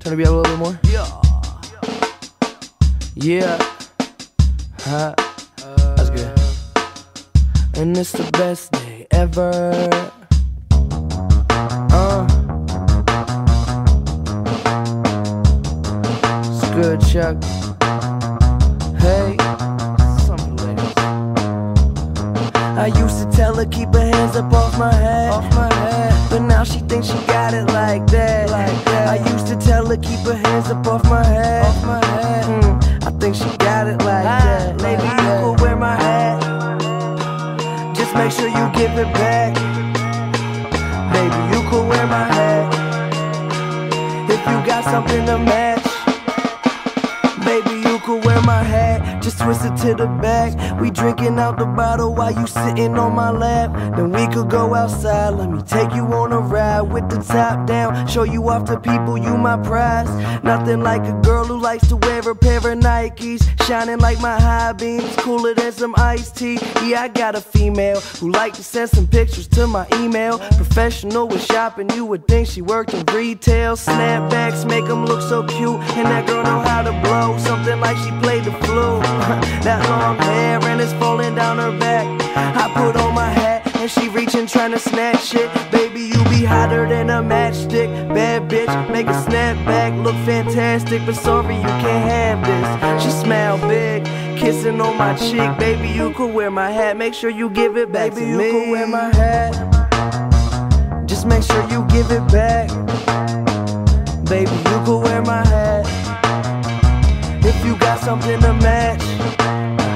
Turn the beat up a little bit more. Yeah. Yeah. Huh. That's good. And it's the best day ever. Uh. It's good, Chuck. I used to tell her keep her hands up off my head, off my head. But now she thinks she got it like that, like that. I used to tell her keep her hands up off my head, off my head. Mm, I think she got it like that. Maybe you could wear my hat. Just make sure you give it back. Baby, you could wear my hat. If you got something to match. Baby, you could wear my hat, just twist it to the back. We drinking out the bottle while you sitting on my lap. Then we could go outside, let me take you on a ride with the top down. Show you off to people, you my prize. Nothing like a girl who likes to wear a pair of Nikes, shining like my high beams, cooler than some iced tea. Yeah, I got a female who like to send some pictures to my email. Professional with shopping, you would think she worked in retail. Snapbacks make them look so cute, and that girl know how to blow. Something like she played the flute. that long hair and it's falling down her back. I put on my hat and she reaching trying to snatch it. Baby, you be hotter than a matchstick. Bad bitch, make a snapback look fantastic. But sorry, you can't have this. She smile big, kissing on my cheek. Baby, you could wear my hat. Make sure you give it back Baby, to me. you could wear my hat. Just make sure you give it back. Baby, you could something to match,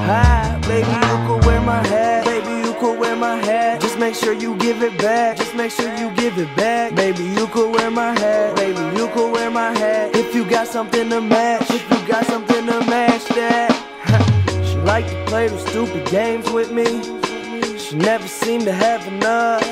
hi, baby, you could wear my hat. Baby, you could wear my hat. Just make sure you give it back. Just make sure you give it back. Baby, you could wear my hat. Baby, you could wear my hat. If you got something to match, if you got something to match that. she like to play those stupid games with me. She never seemed to have enough.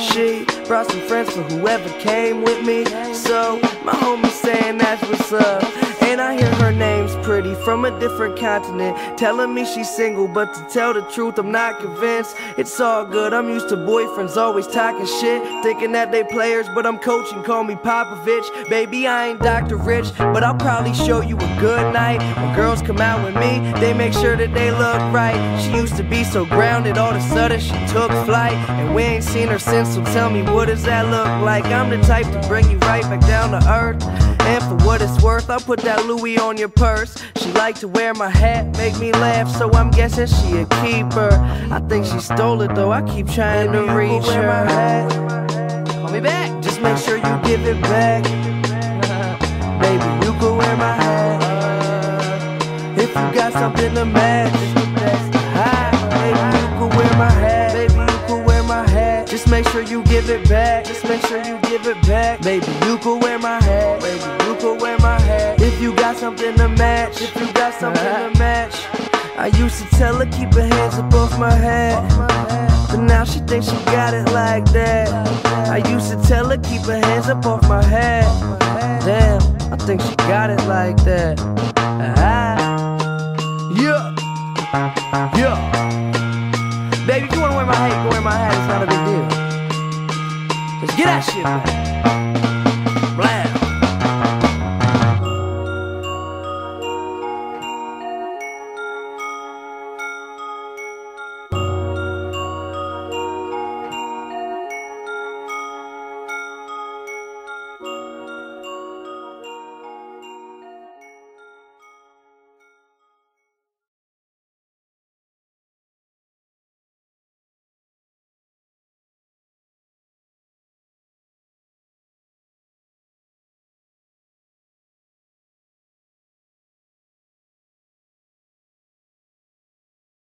She brought some friends for whoever came with me. So my homie saying that's what's up. And I hear her name's pretty from a different continent. Telling me she's single, but to tell the truth, I'm not convinced. It's all good, I'm used to boyfriends always talking shit. Thinking that they players, but I'm coaching, call me Popovich. Baby, I ain't Dr. Rich, but I'll probably show you a good night. When girls come out with me, they make sure that they look right. She used to be so grounded, all of a sudden she took flight. And we ain't seen her since, so tell me, what does that look like? I'm the type to bring you right back down to earth. And for what it's worth, I'll put that Louis on your purse. She like to wear my hat, make me laugh, so I'm guessing she a keeper. I think she stole it though, I keep trying to reach her. My hat. Call me back. Just make sure you give it back. Baby, you could wear my hat. If you got something to match, hi, baby, you could wear my hat. Baby, you could wear my hat. Just make sure you give it back. Just make sure you give it back. Baby, you could wear my hat. Something to match, if you got something to match. I used to tell her keep her hands up off my head. But now she thinks she got it like that. I used to tell her keep her hands up off my head. Damn, I think she got it like that. Ah. Yeah, yeah. Baby, you wanna wear my hat, can wear my hat. It's not a big deal. Just get that shit back.